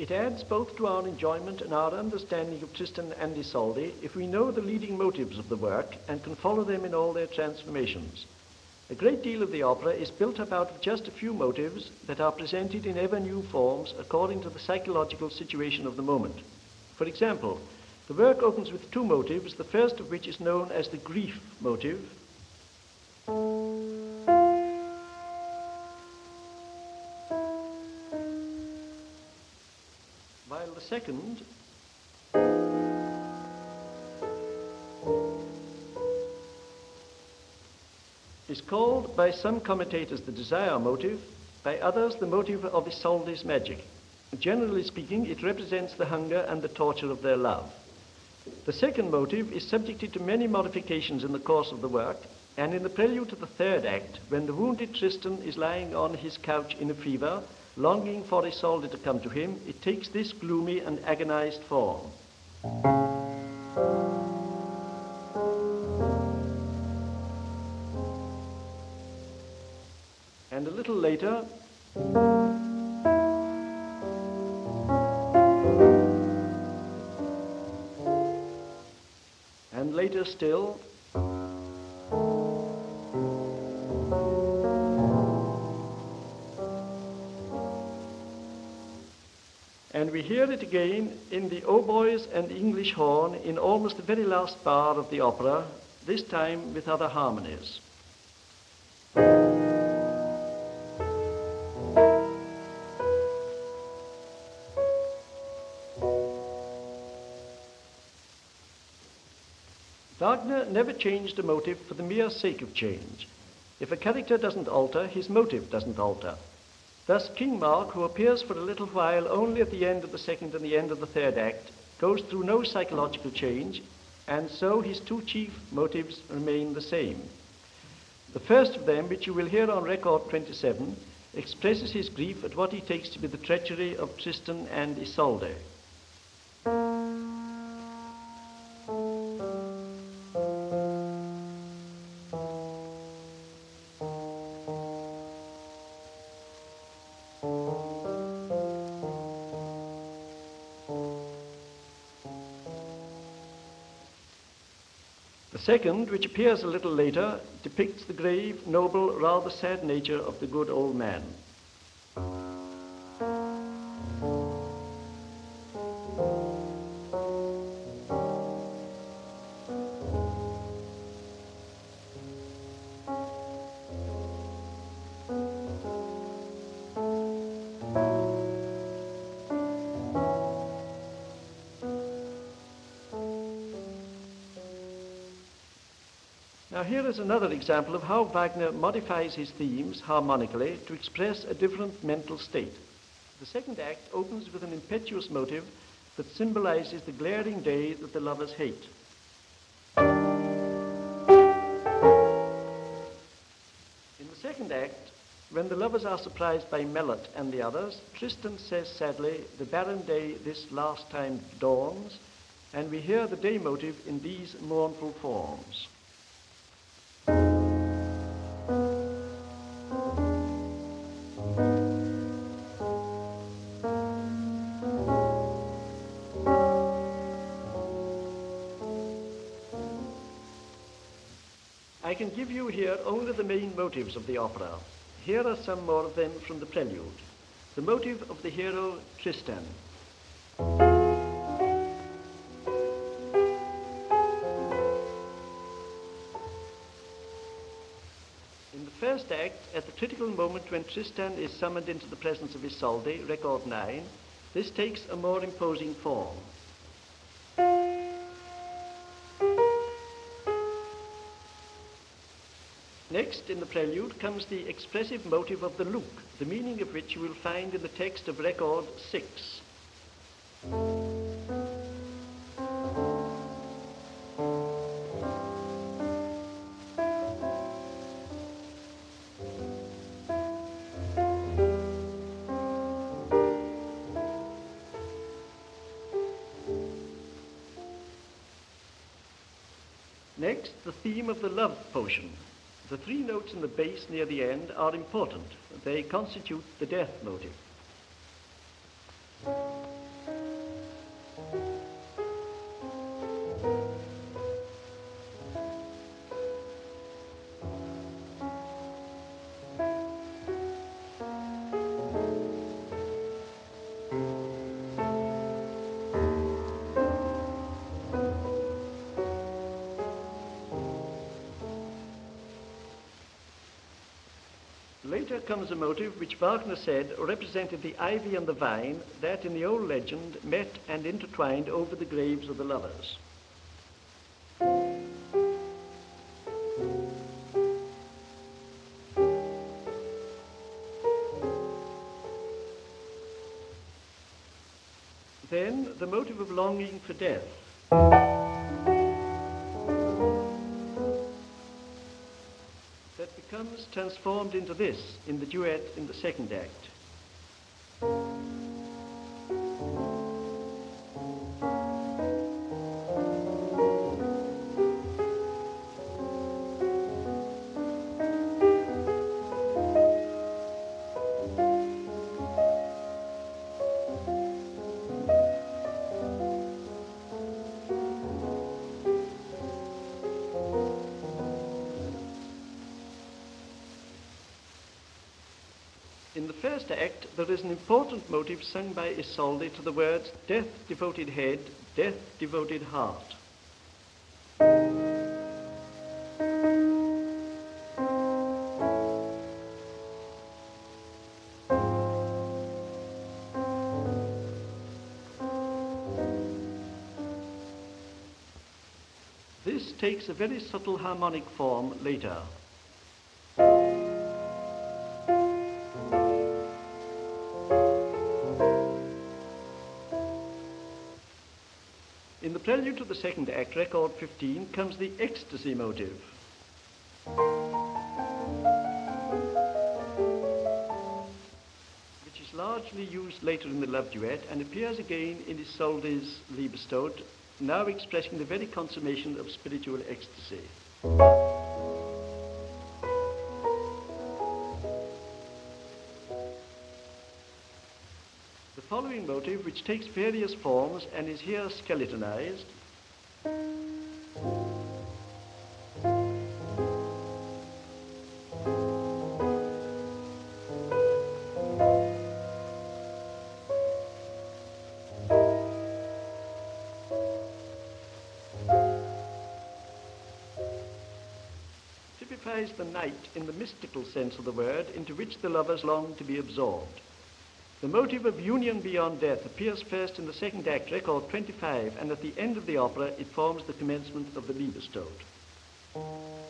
It adds both to our enjoyment and our understanding of Tristan and Isolde if we know the leading motives of the work and can follow them in all their transformations. A great deal of the opera is built up out of just a few motives that are presented in ever new forms according to the psychological situation of the moment. For example, the work opens with two motives, the first of which is known as the grief motive. While the second is called by some commentators the desire motive, by others the motive of Isolde's magic. Generally speaking, it represents the hunger and the torture of their love. The second motive is subjected to many modifications in the course of the work, and in the prelude to the third act, when the wounded Tristan is lying on his couch in a fever, longing for Isolde to come to him, it takes this gloomy and agonized form. And a little later, and later still, hear it again in the oboes and English horn in almost the very last bar of the opera, this time with other harmonies. Wagner never changed a motive for the mere sake of change. If a character doesn't alter, his motive doesn't alter. Thus, King Mark, who appears for a little while only at the end of the second and the end of the third act, goes through no psychological change, and so his two chief motives remain the same. The first of them, which you will hear on record 27, expresses his grief at what he takes to be the treachery of Tristan and Isolde. Second, which appears a little later, depicts the grave, noble, rather sad nature of the good old man. Now here is another example of how Wagner modifies his themes harmonically to express a different mental state. The second act opens with an impetuous motive that symbolizes the glaring day that the lovers hate. In the second act, when the lovers are surprised by Melot and the others, Tristan says sadly, the barren day this last time dawns, and we hear the day motive in these mournful forms. I can give you here only the main motives of the opera. Here are some more of them from the prelude. The motive of the hero Tristan. In the first act, at the critical moment when Tristan is summoned into the presence of Isolde, record 9, this takes a more imposing form. Next, in the prelude, comes the expressive motive of the look, the meaning of which you will find in the text of record 6. Next, the theme of the love potion. The three notes in the bass near the end are important. They constitute the death motive. Later comes a motive which Wagner said represented the ivy and the vine that in the old legend met and intertwined over the graves of the lovers. Then the motive of longing for death. Becomes transformed into this in the duet in the second act. In the first act, there is an important motive sung by Isolde to the words Death, devoted head, death, devoted heart. This takes a very subtle harmonic form later. The second act, record 15, comes the ecstasy motive. Which is largely used later in the love duet and appears again in Isolde's Liebestod, now expressing the very consummation of spiritual ecstasy. The following motive, which takes various forms and is here skeletonized, typifies the night in the mystical sense of the word into which the lovers long to be absorbed. The motive of union beyond death appears first in the second act, record 25, and at the end of the opera it forms the commencement of the Liebestod.